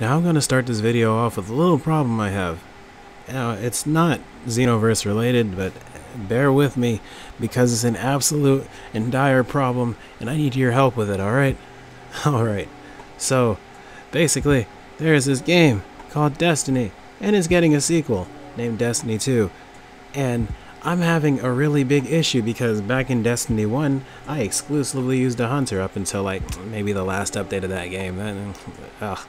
Now I'm going to start this video off with a little problem I have. Now, it's not Xenoverse related, but bear with me because it's an absolute and dire problem and I need your help with it, alright? Alright. So, basically, there's this game called Destiny and it's getting a sequel named Destiny 2. And I'm having a really big issue because back in Destiny 1, I exclusively used a hunter up until like maybe the last update of that game. That ugh,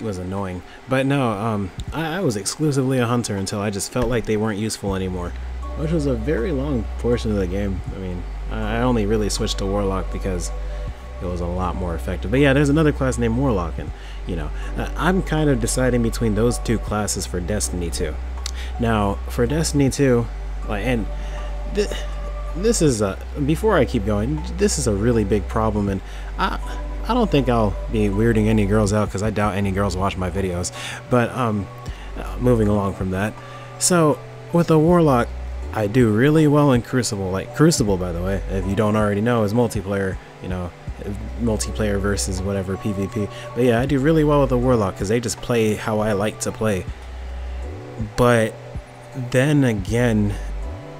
was annoying. But no, um, I, I was exclusively a hunter until I just felt like they weren't useful anymore, which was a very long portion of the game. I mean, I only really switched to Warlock because it was a lot more effective. But yeah, there's another class named Warlock, and you know, I'm kind of deciding between those two classes for Destiny 2. Now, for Destiny 2, like, and th this is a before I keep going, this is a really big problem, and I. I don't think I'll be weirding any girls out because I doubt any girls watch my videos. But um, moving along from that, so with a warlock, I do really well in Crucible. Like Crucible, by the way, if you don't already know, is multiplayer. You know, multiplayer versus whatever PvP. But yeah, I do really well with the Warlock because they just play how I like to play. But then again,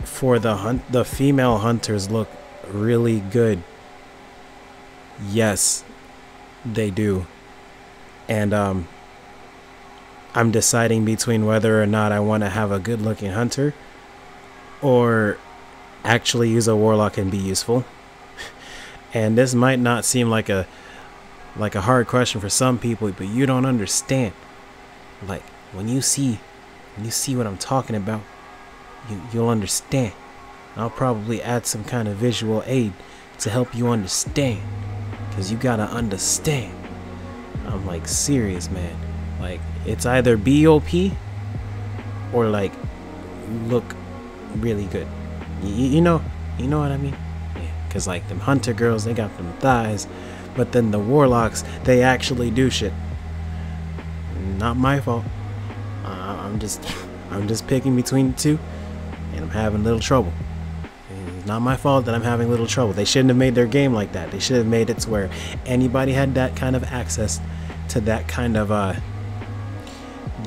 for the hunt, the female hunters look really good. Yes, they do. And um, I'm deciding between whether or not I want to have a good looking hunter or actually use a warlock and be useful. And this might not seem like a like a hard question for some people, but you don't understand. Like when you see when you see what I'm talking about, you you'll understand. I'll probably add some kind of visual aid to help you understand. Cause you gotta understand. I'm like serious man. Like it's either BOP or like look really good. You, you know, you know what I mean? Because, like, them hunter girls, they got them thighs. But then the warlocks, they actually do shit. Not my fault. Uh, I'm just, I'm just picking between the two, and I'm having a little trouble. It's not my fault that I'm having little trouble. They shouldn't have made their game like that. They should have made it to where anybody had that kind of access to that kind of uh,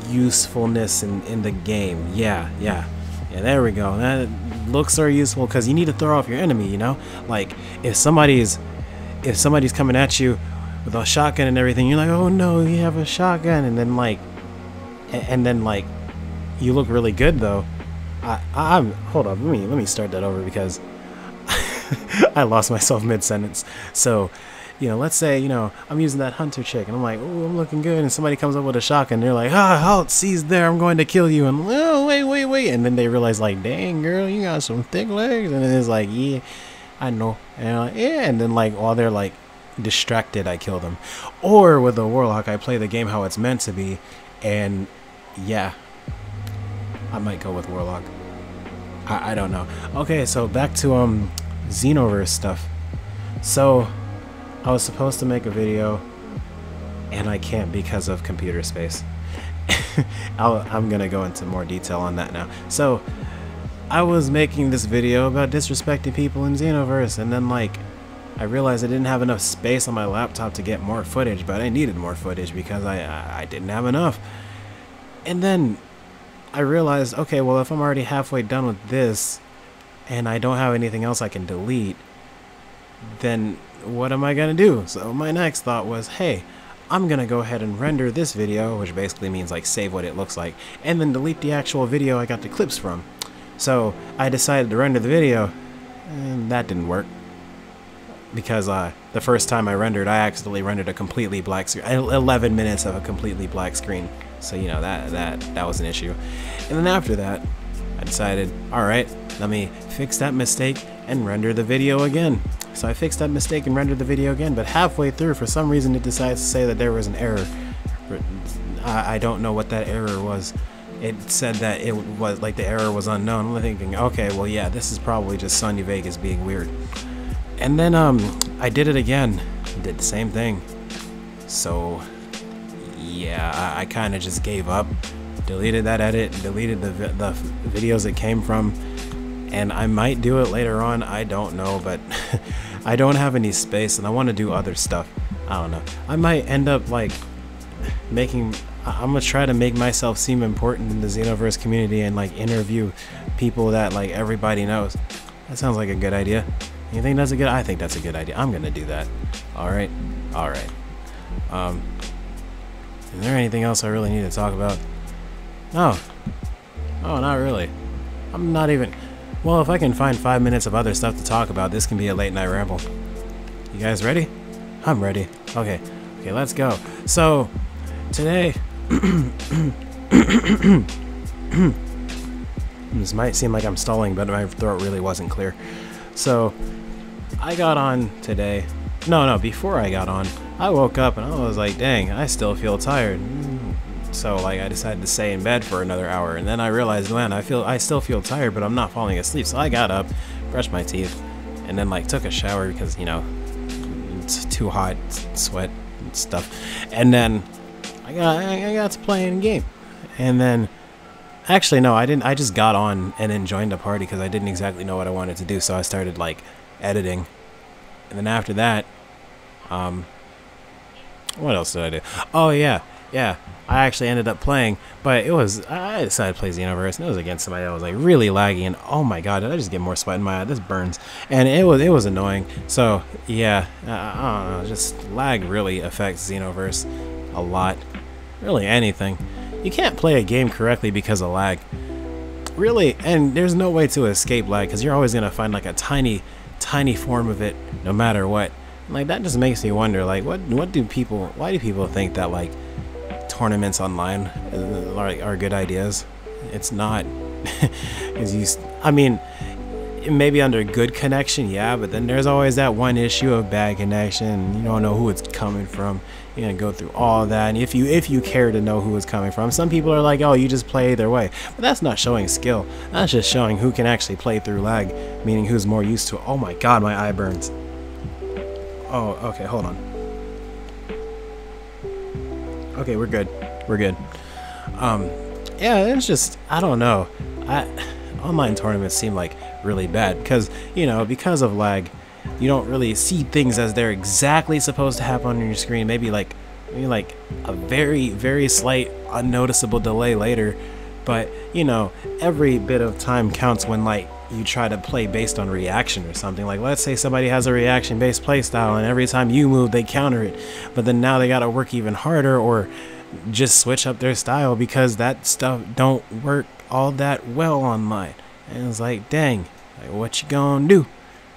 usefulness in, in the game. Yeah, yeah. Yeah, there we go. That, looks are useful because you need to throw off your enemy, you know? Like, if somebody's if somebody's coming at you with a shotgun and everything, you're like, oh no, you have a shotgun, and then like, and then like, you look really good though. I, I'm hold up, let me let me start that over because I lost myself mid sentence. So you know, let's say, you know, I'm using that hunter chick and I'm like, oh, I'm looking good. And somebody comes up with a shotgun. And they're like, ah, halt, seize there. I'm going to kill you. And, oh, wait, wait, wait. And then they realize, like, dang, girl, you got some thick legs. And it's like, yeah, I know. And like, yeah. And then, like, while they're, like, distracted, I kill them. Or with a warlock, I play the game how it's meant to be. And, yeah, I might go with warlock. I, I don't know. Okay, so back to, um, Xenoverse stuff. So, I was supposed to make a video and I can't because of computer space. i am gonna go into more detail on that now. So, I was making this video about disrespecting people in Xenoverse, and then like, I realized I didn't have enough space on my laptop to get more footage, but I needed more footage because I I didn't have enough. And then I realized, okay, well if I'm already halfway done with this, and I don't have anything else I can delete, then what am I going to do? So my next thought was, hey, I'm going to go ahead and render this video, which basically means like save what it looks like, and then delete the actual video I got the clips from. So I decided to render the video, and that didn't work. Because uh, the first time I rendered, I accidentally rendered a completely black screen, 11 minutes of a completely black screen. So you know that that that was an issue. And then after that, I decided, all right, let me fix that mistake and render the video again. So I fixed that mistake and rendered the video again, but halfway through, for some reason, it decides to say that there was an error. I, don't know what that error was. It said that it was like the error was unknown. I'm thinking, okay, well, yeah, this is probably just Sony Vegas being weird. And then um, I did it again, did the same thing. So yeah, I, I kind of just gave up, deleted that edit, deleted the the videos it came from and I might do it later on. I don't know, but I don't have any space and I want to do other stuff. I don't know. I might end up like making I'm gonna try to make myself seem important in the Xenoverse community and like interview people that like everybody knows. That sounds like a good idea. You think that's a good? I think that's a good idea. I'm gonna do that. All right, all right. Um, is there anything else I really need to talk about? No. Oh, not really. I'm not even. Well, if I can find five minutes of other stuff to talk about, this can be a late night ramble. You guys ready? I'm ready. Okay. Okay, let's go. So, today. this might seem like I'm stalling, but my throat really wasn't clear. So, I got on today. No, no, before I got on, I woke up and I was like, dang, I still feel tired. So like I decided to stay in bed for another hour and then I realized, man, I feel I still feel tired, but I'm not falling asleep. So I got up, brushed my teeth, and then like took a shower because, you know, it's too hot, sweat and stuff. And then I got I got to playing a game. And then actually no, I didn't I just got on and then joined a party because I didn't exactly know what I wanted to do. So I started like editing. And then after that, um what else did I do? Oh yeah, yeah. I actually ended up playing, but it was I decided to play Xenoverse, and it was against somebody that was like really laggy, and oh my god, did I just get more sweat in my eye? This burns, and it was it was annoying. So yeah, uh, I don't know, just lag really affects Xenoverse a lot. Really anything. You can't play a game correctly because of lag. Really, and there's no way to escape lag because you're always gonna find like a tiny, tiny form of it, no matter what. Like that just makes me wonder, like what what do people? Why do people think that like tournaments online uh, are, are good ideas? It's not. Is you? I mean, maybe under good connection, yeah, but then there's always that one issue of bad connection. You don't know who it's coming from. You're gonna go through all that, and if you if you care to know who it's coming from, some people are like, oh, you just play either way, but that's not showing skill. That's just showing who can actually play through lag, meaning who's more used to it. Oh my God, my eye burns. Oh, okay, hold on. Okay, we're good. We're good. Um, yeah, it's just I don't know. I online tournaments seem like really bad because you know because of lag, you don't really see things as they're exactly supposed to happen on your screen. Maybe like maybe like a very very slight unnoticeable delay later, but you know every bit of time counts when like you try to play based on reaction or something. Like, let's say somebody has a reaction based playstyle, and every time you move, they counter it. But then now they got to work even harder or just switch up their style because that stuff don't work all that well online. And it's like, dang, like, what you gonna do?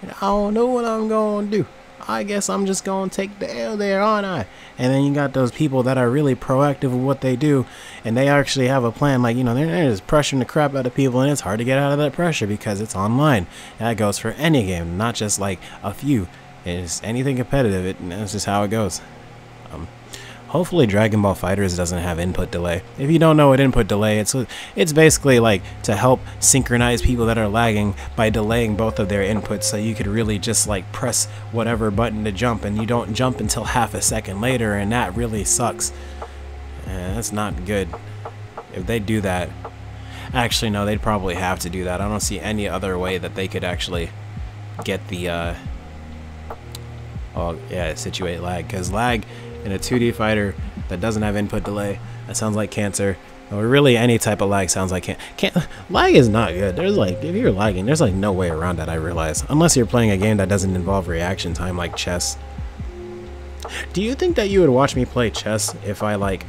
And I don't know what I'm gonna do. I guess I'm just gonna take the L there, aren't I? And then you got those people that are really proactive with what they do, and they actually have a plan. Like you know, they're, they're just pressuring the crap out of people, and it's hard to get out of that pressure because it's online. And that goes for any game, not just like a few. It's anything competitive. It, just how it goes. Um, Hopefully Dragon Ball FighterZ doesn't have input delay. If you don't know what input delay, it's it's basically like to help synchronize people that are lagging by delaying both of their inputs so you could really just like press whatever button to jump and you don't jump until half a second later and that really sucks. And that's not good. If they do that, actually no, they'd probably have to do that. I don't see any other way that they could actually get the uh, oh yeah, situate lag because lag in a 2D fighter that doesn't have input delay. That sounds like cancer. Or really any type of lag sounds like can can't lag is not good. There's like if you're lagging, there's like no way around that I realize. Unless you're playing a game that doesn't involve reaction time like chess. Do you think that you would watch me play chess if I like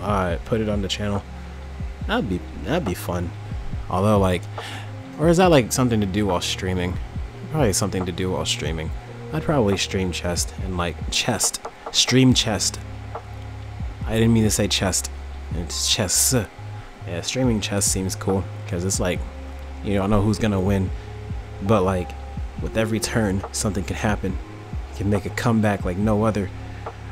uh, put it on the channel? That'd be that'd be fun. Although like or is that like something to do while streaming? Probably something to do while streaming. I'd probably stream chest and like chest Stream chest. I didn't mean to say chest. It's chess. Yeah, streaming chess seems cool because it's like you don't know who's gonna win, but like with every turn, something can happen. You can make a comeback like no other.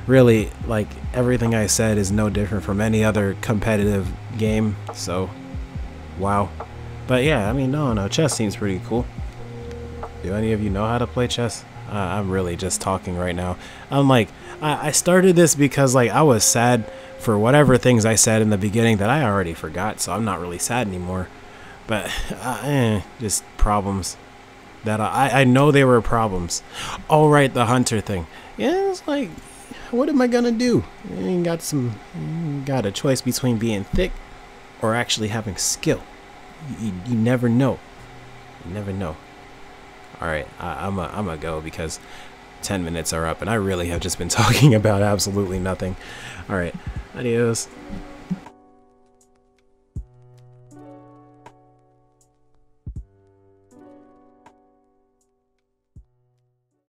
Really, like everything I said is no different from any other competitive game. So, wow. But yeah, I mean, no, no, chess seems pretty cool. Do any of you know how to play chess? Uh, I'm really just talking right now. I'm like, I, I started this because like I was sad for whatever things I said in the beginning that I already forgot, so I'm not really sad anymore. But uh, eh, just problems that I I know they were problems. Oh right, the hunter thing. Yeah, it's like what am I gonna do? You got some, got a choice between being thick or actually having skill. You, you, you never know. You never know. All right, I, I'm I'm gonna go because 10 minutes are up and I really have just been talking about absolutely nothing. All right, adios.